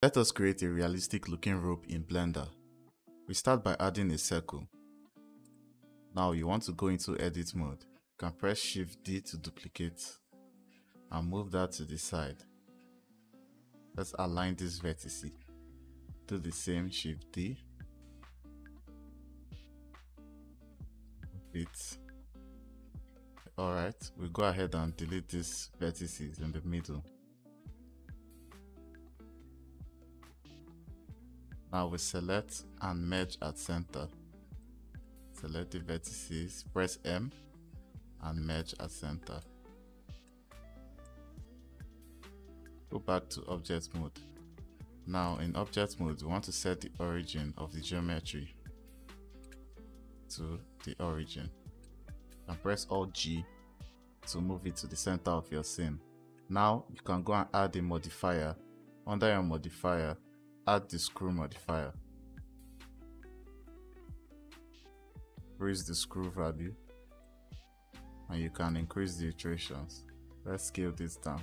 Let us create a realistic looking rope in Blender. We start by adding a circle. Now you want to go into edit mode. You can press shift D to duplicate and move that to the side. Let's align this vertex. Do the same shift D. It. Alright, we go ahead and delete these vertices in the middle. Now we select and merge at center. Select the vertices, press M and merge at center. Go back to object mode. Now in object mode, we want to set the origin of the geometry to the origin. And press Alt G to move it to the center of your scene. Now you can go and add a modifier. Under your modifier, add the screw modifier. Raise the screw value and you can increase the iterations. Let's scale this down.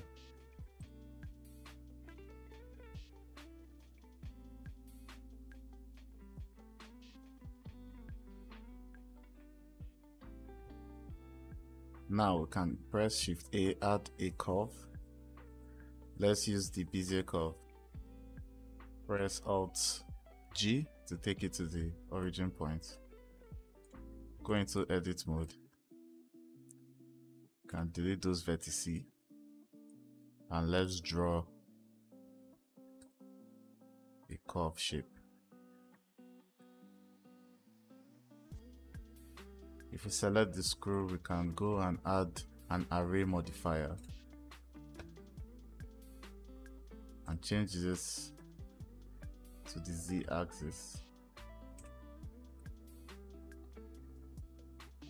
Now we can press shift A add a curve. Let's use the Bezier curve press alt G to take it to the origin point. Go into edit mode. Can delete those vertices and let's draw a curve shape. If we select the screw, we can go and add an array modifier and change this to the z-axis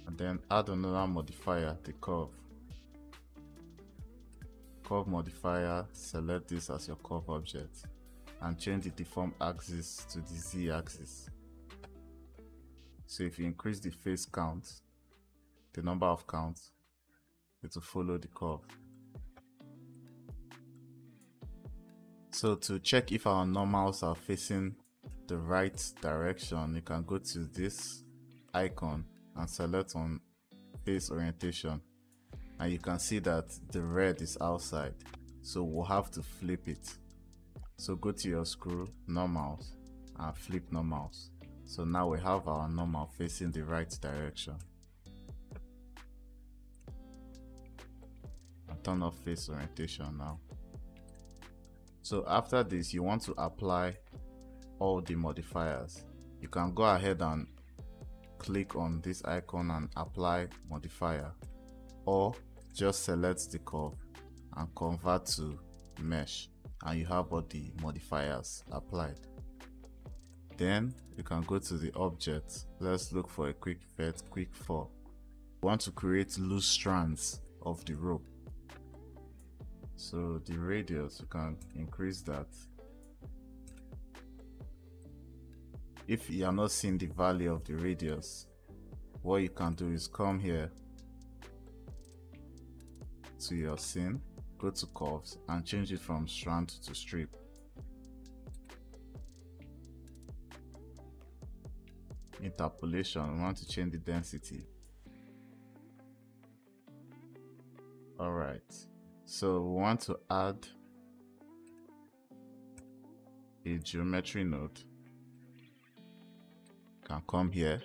and then add another modifier the curve. Curve modifier select this as your curve object and change the deform axis to the z-axis so if you increase the face count the number of counts it will follow the curve So to check if our normals are facing the right direction, you can go to this icon and select on face orientation. And you can see that the red is outside. So we'll have to flip it. So go to your screw normals and flip normals. So now we have our normal facing the right direction. And turn off face orientation now so after this, you want to apply all the modifiers. You can go ahead and click on this icon and apply modifier or just select the curve and convert to mesh and you have all the modifiers applied. Then you can go to the object. Let's look for a quick vet quick fur. We want to create loose strands of the rope so the radius you can increase that. If you are not seeing the value of the radius what you can do is come here to your scene go to curves and change it from strand to strip. Interpolation we want to change the density. All right so we want to add a geometry node. Can come here,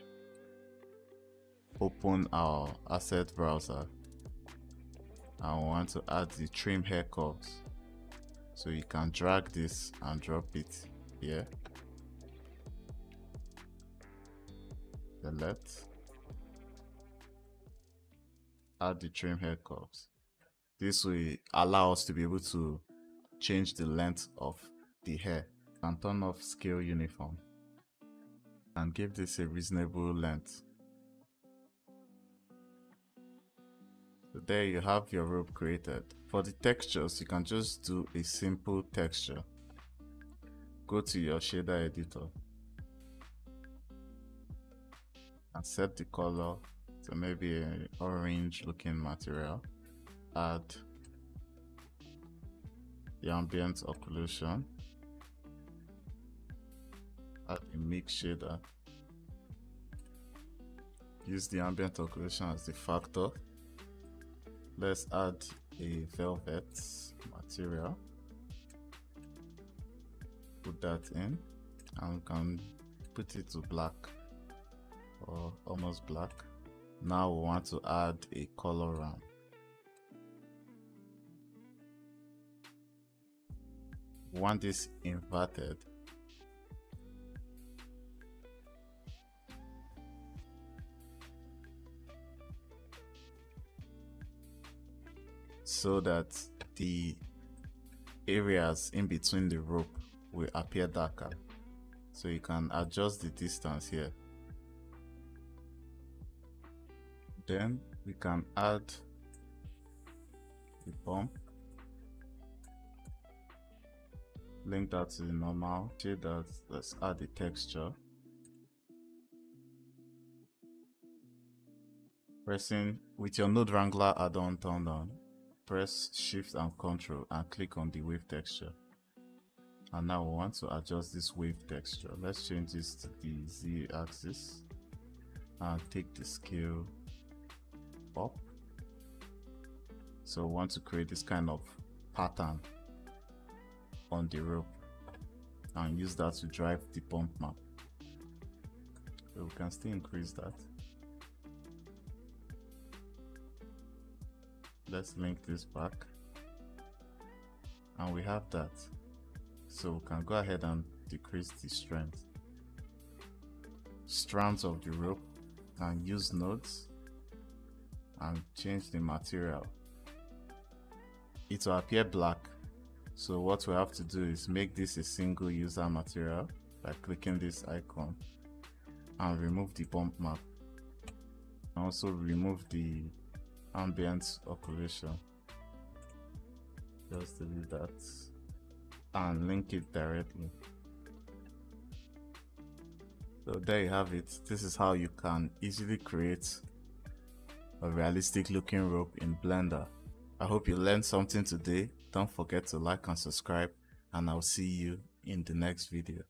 open our asset browser, and we want to add the trim hair curves. So you can drag this and drop it here. Select. Add the trim hair curves. This will allow us to be able to change the length of the hair and turn off scale uniform and give this a reasonable length. So there you have your rope created. For the textures, you can just do a simple texture. Go to your shader editor and set the color to maybe an orange looking material add the ambient occlusion add a mix shader. Use the ambient occlusion as the factor. Let's add a velvet material. Put that in and we can put it to black or almost black. Now we want to add a color ramp want this inverted. So that the areas in between the rope will appear darker. So you can adjust the distance here. Then we can add the bump link that to the normal shade that let's add the texture. Pressing with your node wrangler add-on turned on press shift and control and click on the wave texture. And now we want to adjust this wave texture. Let's change this to the z axis and take the scale up. So we want to create this kind of pattern on the rope and use that to drive the bump map. So we can still increase that. Let's link this back. And we have that. So we can go ahead and decrease the strength. Strands of the rope and use nodes and change the material. It will appear black so what we have to do is make this a single user material by clicking this icon and remove the bump map. And also remove the ambient occlusion just delete that and link it directly. So there you have it. This is how you can easily create a realistic looking rope in blender i hope you learned something today. Don't forget to like and subscribe and i'll see you in the next video